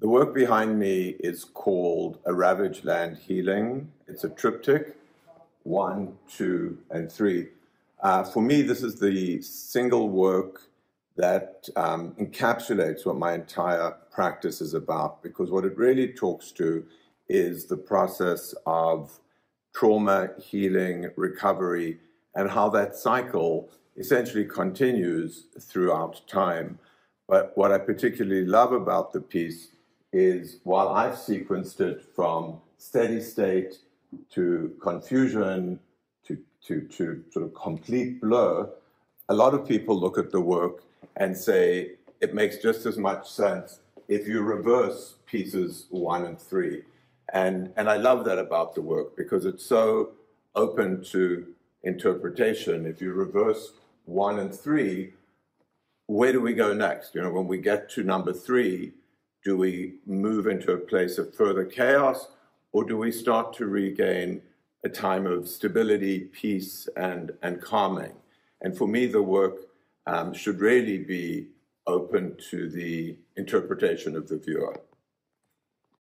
The work behind me is called A Ravaged Land Healing. It's a triptych, one, two, and three. Uh, for me, this is the single work that um, encapsulates what my entire practice is about because what it really talks to is the process of trauma, healing, recovery, and how that cycle essentially continues throughout time. But what I particularly love about the piece is while I've sequenced it from steady state to confusion to, to, to sort of complete blur, a lot of people look at the work and say it makes just as much sense if you reverse pieces one and three. And, and I love that about the work because it's so open to interpretation. If you reverse one and three, where do we go next? You know, when we get to number three, do we move into a place of further chaos or do we start to regain a time of stability, peace, and, and calming? And for me, the work um, should really be open to the interpretation of the viewer.